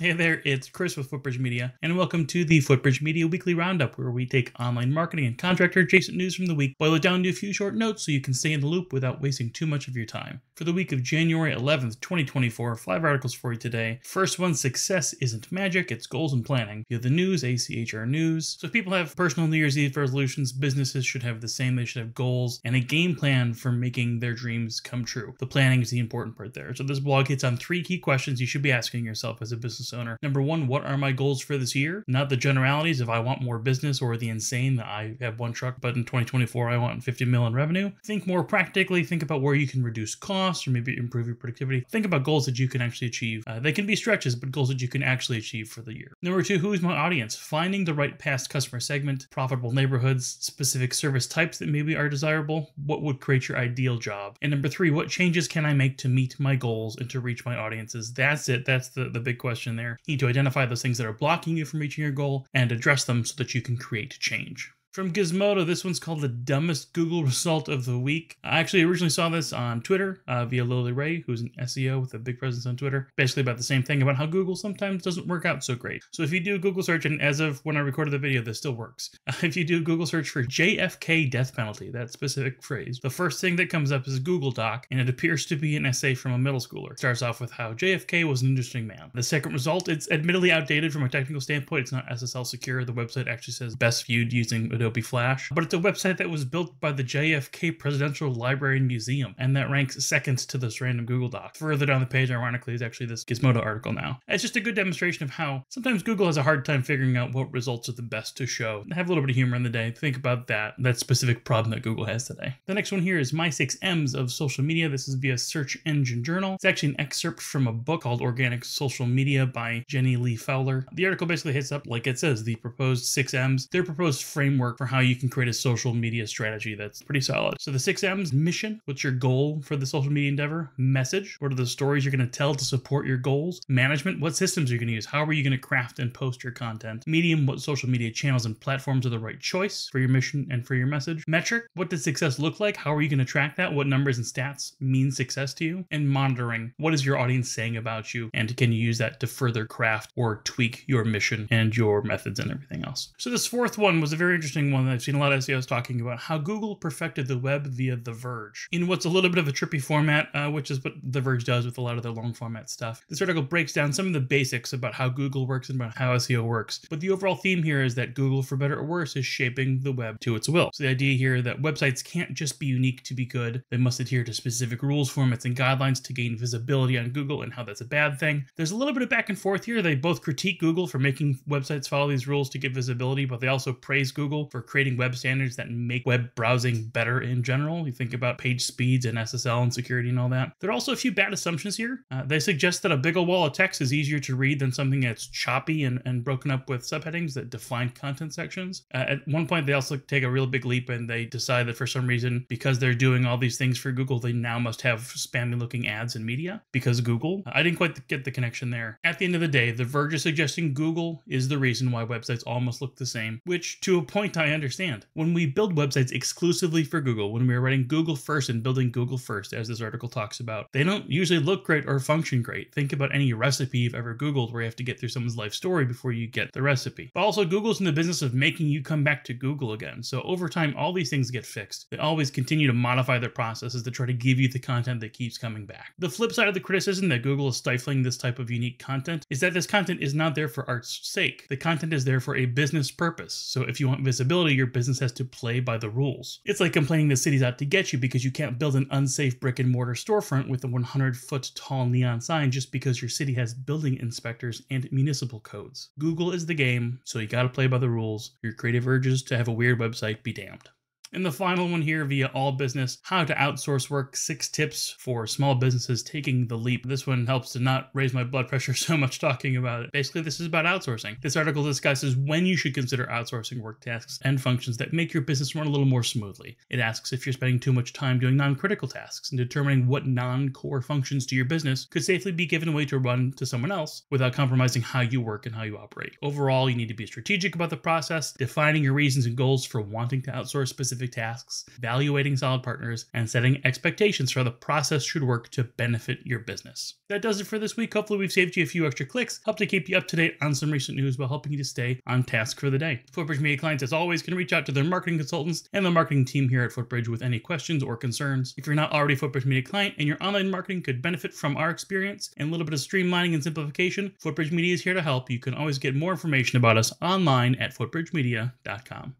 Hey there, it's Chris with Footbridge Media, and welcome to the Footbridge Media Weekly Roundup, where we take online marketing and contractor adjacent news from the week, boil it down to a few short notes so you can stay in the loop without wasting too much of your time. For the week of January 11th, 2024, five articles for you today. First one Success Isn't Magic, it's Goals and Planning. You have the news, ACHR News. So if people have personal New Year's Eve resolutions, businesses should have the same. They should have goals and a game plan for making their dreams come true. The planning is the important part there. So this blog hits on three key questions you should be asking yourself as a business business owner. Number one, what are my goals for this year? Not the generalities if I want more business or the insane that I have one truck, but in 2024 I want 50 million revenue. Think more practically. Think about where you can reduce costs or maybe improve your productivity. Think about goals that you can actually achieve. Uh, they can be stretches, but goals that you can actually achieve for the year. Number two, who is my audience? Finding the right past customer segment, profitable neighborhoods, specific service types that maybe are desirable. What would create your ideal job? And number three, what changes can I make to meet my goals and to reach my audiences? That's it. That's the, the big question there. You need to identify those things that are blocking you from reaching your goal and address them so that you can create change. From Gizmodo, this one's called the dumbest Google result of the week. I actually originally saw this on Twitter uh, via Lily Ray, who's an SEO with a big presence on Twitter. Basically, about the same thing about how Google sometimes doesn't work out so great. So, if you do a Google search, and as of when I recorded the video, this still works. Uh, if you do a Google search for JFK death penalty, that specific phrase, the first thing that comes up is a Google Doc, and it appears to be an essay from a middle schooler. It starts off with how JFK was an interesting man. The second result, it's admittedly outdated from a technical standpoint. It's not SSL secure. The website actually says best viewed using Adobe Be flash, but it's a website that was built by the JFK Presidential Library and Museum, and that ranks seconds to this random Google Doc. Further down the page, ironically, is actually this Gizmodo article now. It's just a good demonstration of how sometimes Google has a hard time figuring out what results are the best to show. Have a little bit of humor in the day. Think about that, that specific problem that Google has today. The next one here is My Six M's of Social Media. This is via Search Engine Journal. It's actually an excerpt from a book called Organic Social Media by Jenny Li Fowler. The article basically hits up, like it says, the proposed six M's, their proposed framework for how you can create a social media strategy that's pretty solid. So the six M's mission, what's your goal for the social media endeavor? Message, what are the stories you're going to tell to support your goals? Management, what systems are you going to use? How are you going to craft and post your content? Medium, what social media channels and platforms are the right choice for your mission and for your message? Metric, what does success look like? How are you going to track that? What numbers and stats mean success to you? And monitoring, what is your audience saying about you? And can you use that to further craft or tweak your mission and your methods and everything else? So this fourth one was a very interesting one that I've seen a lot of SEOs talking about how Google perfected the web via The Verge in what's a little bit of a trippy format, uh, which is what The Verge does with a lot of their long format stuff. This article breaks down some of the basics about how Google works and about how SEO works. But the overall theme here is that Google, for better or worse, is shaping the web to its will. So the idea here that websites can't just be unique to be good, they must adhere to specific rules, formats, and guidelines to gain visibility on Google and how that's a bad thing. There's a little bit of back and forth here. They both critique Google for making websites follow these rules to get visibility, but they also praise Google for creating web standards that make web browsing better in general. You think about page speeds and SSL and security and all that. There are also a few bad assumptions here. Uh, they suggest that a big old wall of text is easier to read than something that's choppy and, and broken up with subheadings that define content sections. Uh, at one point, they also take a real big leap and they decide that for some reason, because they're doing all these things for Google, they now must have spammy looking ads in media because Google. I didn't quite get the connection there. At the end of the day, The Verge is suggesting Google is the reason why websites almost look the same, which to a point I understand. When we build websites exclusively for Google, when we are writing Google first and building Google first, as this article talks about, they don't usually look great or function great. Think about any recipe you've ever Googled where you have to get through someone's life story before you get the recipe. But also, Google's in the business of making you come back to Google again. So over time, all these things get fixed. They always continue to modify their processes to try to give you the content that keeps coming back. The flip side of the criticism that Google is stifling this type of unique content is that this content is not there for art's sake. The content is there for a business purpose. So if you want visibility, your business has to play by the rules. It's like complaining the city's out to get you because you can't build an unsafe brick and mortar storefront with a 100 foot tall neon sign just because your city has building inspectors and municipal codes. Google is the game, so you gotta play by the rules. Your creative urges to have a weird website be damned. And the final one here via All Business How to Outsource Work Six Tips for Small Businesses Taking the Leap. This one helps to not raise my blood pressure so much talking about it. Basically, this is about outsourcing. This article discusses when you should consider outsourcing work tasks and functions that make your business run a little more smoothly. It asks if you're spending too much time doing non critical tasks and determining what non core functions to your business could safely be given away to run to someone else without compromising how you work and how you operate. Overall, you need to be strategic about the process, defining your reasons and goals for wanting to outsource specific specific tasks, evaluating solid partners, and setting expectations for how the process should work to benefit your business. That does it for this week. Hopefully, we've saved you a few extra clicks, helped to keep you up to date on some recent news while helping you to stay on task for the day. Footbridge Media clients, as always, can reach out to their marketing consultants and the marketing team here at Footbridge with any questions or concerns. If you're not already a Footbridge Media client and your online marketing could benefit from our experience and a little bit of streamlining and simplification, Footbridge Media is here to help. You can always get more information about us online at footbridgemedia.com.